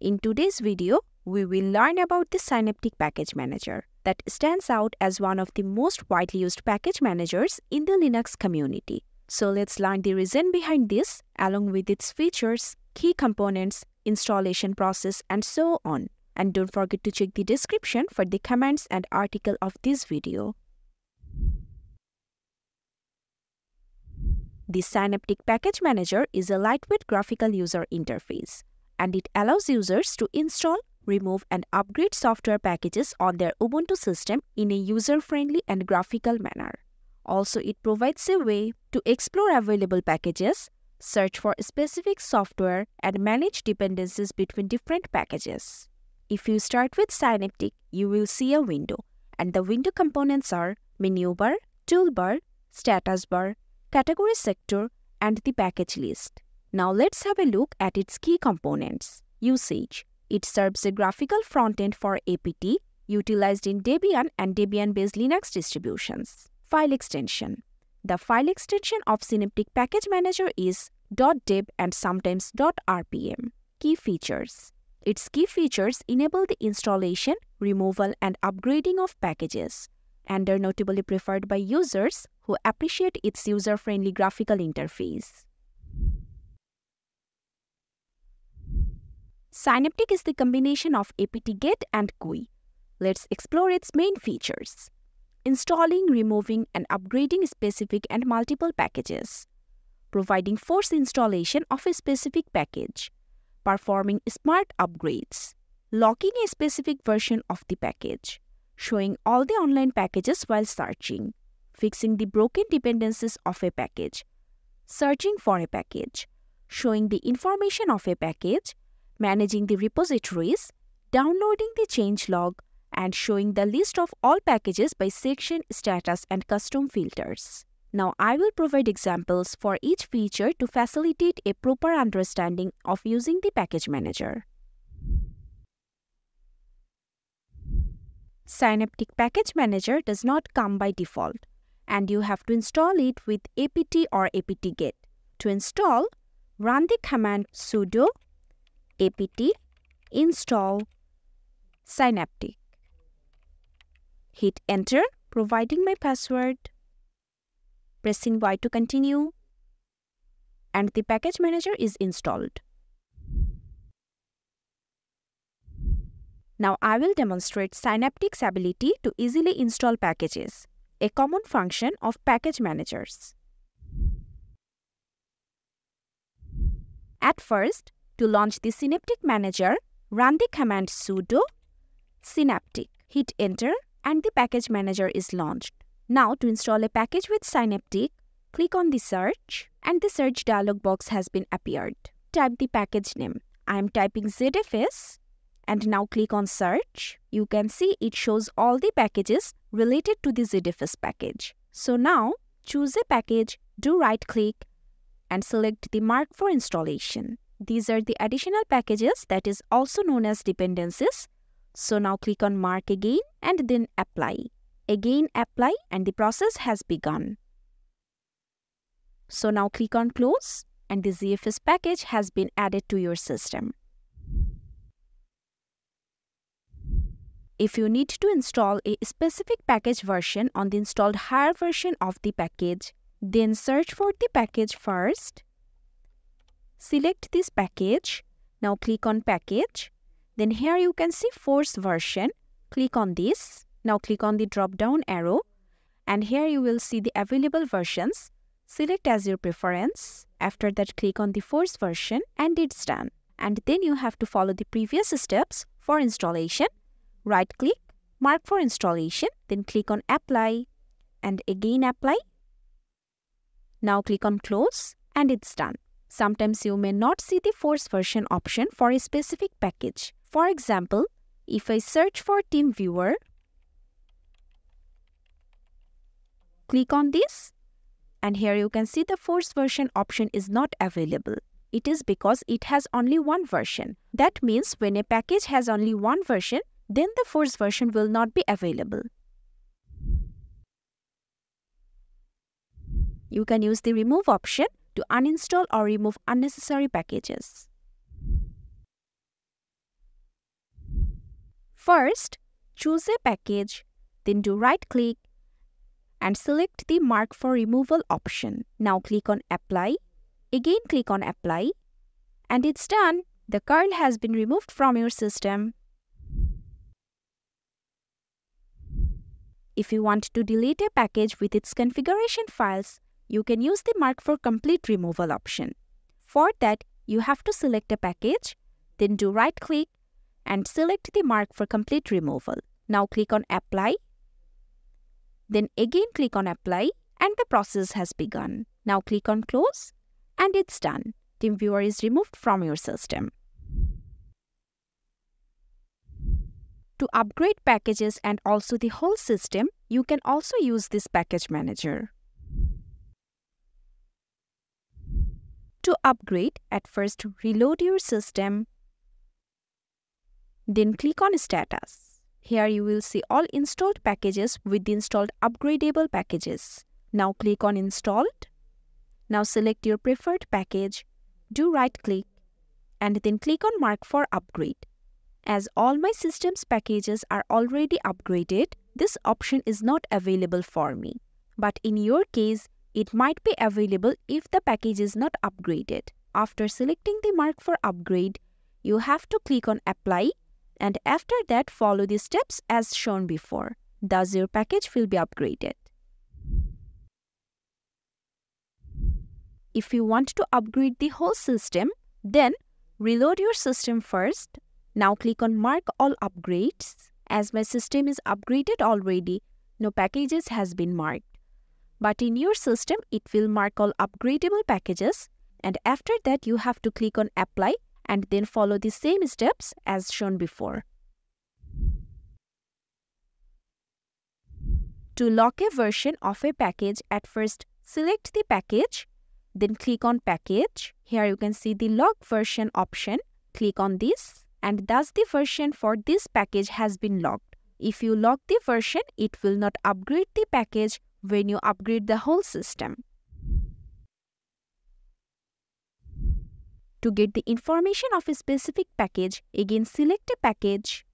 In today's video, we will learn about the Synaptic Package Manager that stands out as one of the most widely used package managers in the Linux community. So let's learn the reason behind this along with its features, key components, installation process and so on. And don't forget to check the description for the comments and article of this video. The Synaptic Package Manager is a lightweight graphical user interface and it allows users to install, remove and upgrade software packages on their Ubuntu system in a user-friendly and graphical manner. Also, it provides a way to explore available packages, search for specific software, and manage dependencies between different packages. If you start with Synaptic, you will see a window, and the window components are menu bar, toolbar, status bar, category sector, and the package list. Now let's have a look at its key components. Usage. It serves a graphical frontend for APT utilized in Debian and Debian-based Linux distributions. File extension. The file extension of Synaptic Package Manager is .deb and sometimes .rpm. Key features. Its key features enable the installation, removal and upgrading of packages and are notably preferred by users who appreciate its user-friendly graphical interface. Synaptic is the combination of apt-get and GUI. Let's explore its main features. Installing, removing, and upgrading specific and multiple packages. Providing force installation of a specific package. Performing smart upgrades. Locking a specific version of the package. Showing all the online packages while searching. Fixing the broken dependencies of a package. Searching for a package. Showing the information of a package managing the repositories, downloading the changelog, and showing the list of all packages by section, status, and custom filters. Now I will provide examples for each feature to facilitate a proper understanding of using the package manager. Synaptic Package Manager does not come by default and you have to install it with apt or apt-get. To install, run the command sudo apt install synaptic. Hit enter providing my password. Pressing Y to continue and the package manager is installed. Now I will demonstrate Synaptic's ability to easily install packages, a common function of package managers. At first, to launch the Synaptic Manager, run the command sudo synaptic. Hit enter and the package manager is launched. Now to install a package with Synaptic, click on the search and the search dialog box has been appeared. Type the package name. I am typing ZFS and now click on search. You can see it shows all the packages related to the ZFS package. So now choose a package, do right click and select the mark for installation. These are the additional packages that is also known as dependencies. So now click on mark again and then apply. Again apply and the process has begun. So now click on close and the ZFS package has been added to your system. If you need to install a specific package version on the installed higher version of the package, then search for the package first Select this package. Now click on package. Then here you can see force version. Click on this. Now click on the drop down arrow and here you will see the available versions. Select as your preference. After that click on the force version and it's done. And then you have to follow the previous steps for installation. Right click, mark for installation, then click on apply and again apply. Now click on close and it's done. Sometimes you may not see the force version option for a specific package. For example, if I search for TeamViewer, click on this and here you can see the force version option is not available. It is because it has only one version. That means when a package has only one version, then the force version will not be available. You can use the remove option to uninstall or remove unnecessary packages. First, choose a package, then do right click and select the Mark for Removal option. Now click on Apply. Again click on Apply and it's done. The curl has been removed from your system. If you want to delete a package with its configuration files, you can use the Mark for Complete Removal option. For that, you have to select a package, then do right click and select the Mark for Complete Removal. Now click on Apply then again click on apply and the process has begun. Now click on close and it's done. TeamViewer is removed from your system. To upgrade packages and also the whole system, you can also use this package manager. To upgrade, at first reload your system, then click on status. Here you will see all installed packages with the installed upgradable packages. Now click on installed. Now select your preferred package, do right click and then click on mark for upgrade. As all my system's packages are already upgraded, this option is not available for me. But in your case, it might be available if the package is not upgraded. After selecting the mark for upgrade, you have to click on apply and after that follow the steps as shown before. Thus your package will be upgraded. If you want to upgrade the whole system, then reload your system first. Now click on mark all upgrades. As my system is upgraded already, no packages has been marked. But in your system, it will mark all upgradable packages and after that you have to click on apply and then follow the same steps as shown before. To lock a version of a package, at first select the package, then click on package. Here you can see the lock version option. Click on this and thus the version for this package has been locked. If you lock the version, it will not upgrade the package when you upgrade the whole system. To get the information of a specific package, again select a package,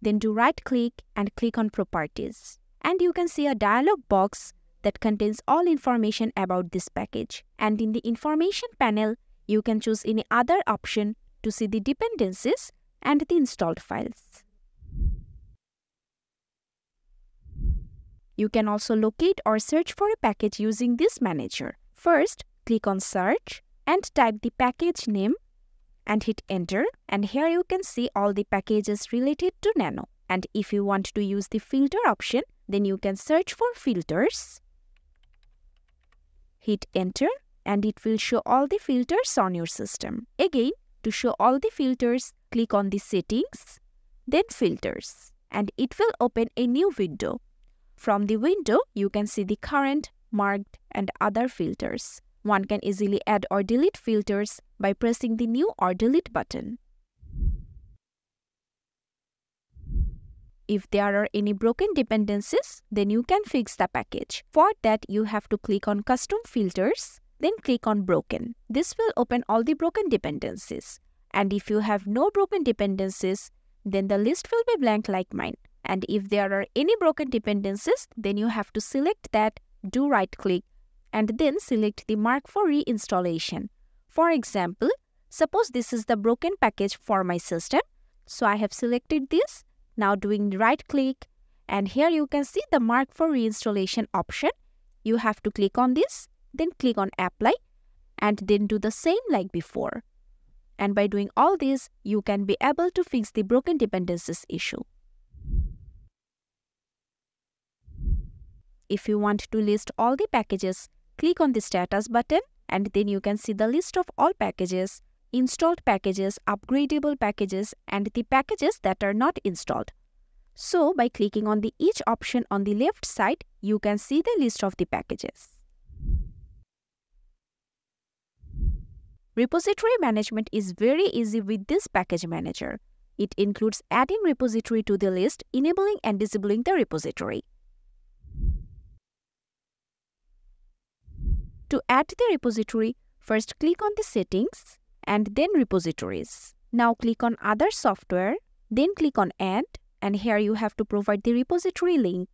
then do right click and click on properties. And you can see a dialog box that contains all information about this package. And in the information panel, you can choose any other option to see the dependencies and the installed files. You can also locate or search for a package using this manager. First, click on search and type the package name and hit enter and here you can see all the packages related to Nano. And if you want to use the filter option, then you can search for filters. Hit enter and it will show all the filters on your system. Again, to show all the filters, click on the settings, then filters and it will open a new window. From the window, you can see the current, marked and other filters. One can easily add or delete filters by pressing the New or Delete button. If there are any broken dependencies, then you can fix the package. For that, you have to click on Custom Filters, then click on Broken. This will open all the broken dependencies. And if you have no broken dependencies, then the list will be blank like mine. And if there are any broken dependencies, then you have to select that, do right click and then select the mark for reinstallation. For example, suppose this is the broken package for my system. So I have selected this. Now doing right click and here you can see the mark for reinstallation option. You have to click on this, then click on apply and then do the same like before. And by doing all this, you can be able to fix the broken dependencies issue. If you want to list all the packages Click on the status button and then you can see the list of all packages, installed packages, upgradable packages and the packages that are not installed. So by clicking on the each option on the left side, you can see the list of the packages. Repository management is very easy with this package manager. It includes adding repository to the list, enabling and disabling the repository. To add the repository, first click on the settings and then repositories. Now click on other software, then click on add and here you have to provide the repository link.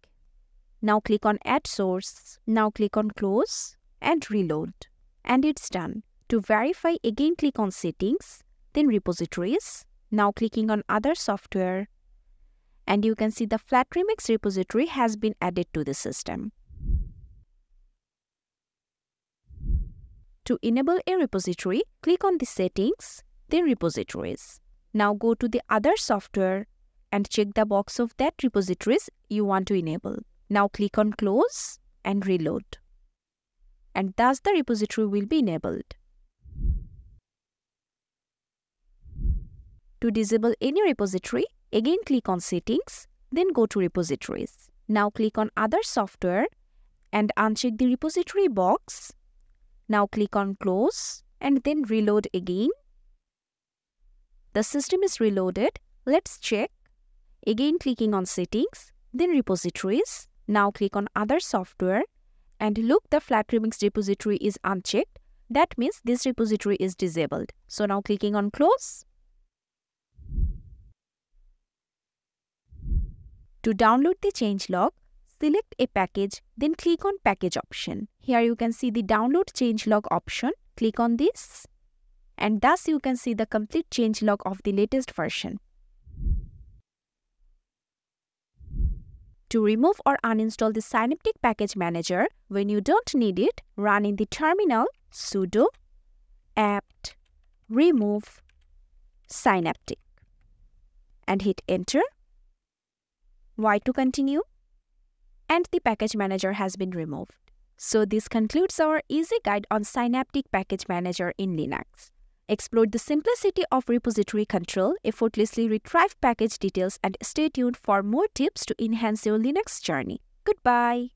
Now click on add source. Now click on close and reload. And it's done. To verify again click on settings, then repositories. Now clicking on other software. And you can see the FlatRemix repository has been added to the system. To enable a repository, click on the settings, then repositories. Now go to the other software and check the box of that repositories you want to enable. Now click on close and reload. And thus the repository will be enabled. To disable any repository, again click on settings, then go to repositories. Now click on other software and uncheck the repository box. Now click on close and then reload again. The system is reloaded. Let's check. Again clicking on settings, then repositories. Now click on other software and look the FlatRemix repository is unchecked. That means this repository is disabled. So now clicking on close. To download the changelog, select a package, then click on package option. Here you can see the download changelog option. Click on this and thus you can see the complete changelog of the latest version. To remove or uninstall the Synaptic Package Manager when you don't need it, run in the terminal sudo apt remove synaptic and hit enter. Y to continue and the package manager has been removed. So this concludes our easy guide on Synaptic Package Manager in Linux. Explore the simplicity of repository control, effortlessly retrieve package details, and stay tuned for more tips to enhance your Linux journey. Goodbye.